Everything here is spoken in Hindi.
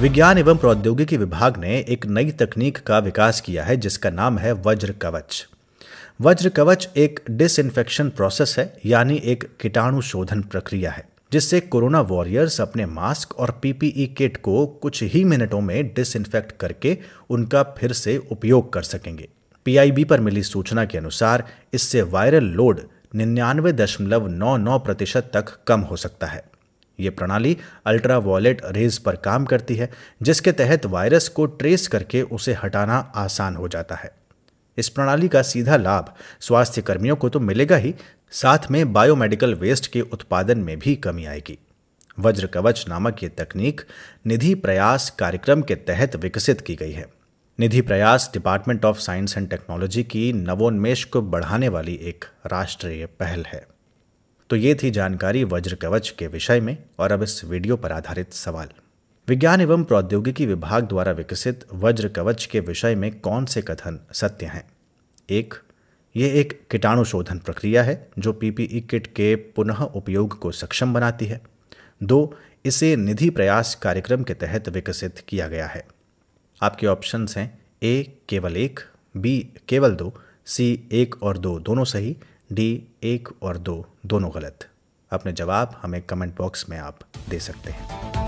विज्ञान एवं प्रौद्योगिकी विभाग ने एक नई तकनीक का विकास किया है, जिसका नाम है वज्र कवच। वज्र कवच एक डिसइंफेक्शन प्रोसेस है, यानी एक कीटाणु शोधन प्रक्रिया है, जिससे कोरोना वॉरियर्स अपने मास्क और पीपीई किट को कुछ ही मिनटों में डिसइंफेक्ट करके उनका फिर से उपयोग कर सकेंगे। पीआईबी पर मिली सूचना के अनुसार, इससे वायरल लोड निन्यानवे दशमलव नौ नौ प्रतिशत तक कम हो सकता है। ये प्रणाली अल्ट्रा वॉलेट रेज पर काम करती है, जिसके तहत वायरस को ट्रेस करके उसे हटाना आसान हो जाता है। इस प्रणाली का सीधा लाभ स्वास्थ्य कर्मियों को तो मिलेगा ही, साथ में बायोमेडिकल वेस्ट के उत्पादन में भी कमी आएगी। वज्र कवच नामक ये तकनीक निधि प्रयास कार्यक्रम के तहत विकसित की गई है। Nidhi Prayas department of science and technology की नवोन्मेष को बढ़ाने वाली एक राष्ट्रीय पहल है। तो ये थी जानकारी वज्र कवच के विषय में, और अब इस वीडियो पर आधारित सवाल। विज्ञान एवं प्रौद्योगिकी विभाग द्वारा विकसित वज्र कवच के विषय में कौन से कथन सत्य हैं? एक, ये एक कीटाणु शोधन प्रक्रिया है, जो पीपीई किट के पुनः उपयोग को सक्षम बनाती है। दो, इसे निधि प्रयास कार्यक्रम के तहत विकसित किया गया है। आपके ऑप्शंस हैं ए, केवल एक, बी, केवल दो, सी, एक और दो, दोनों सही डी, एक और दो, दोनों गलत। अपने जवाब हमें कमेंट बॉक्स में आप दे सकते हैं।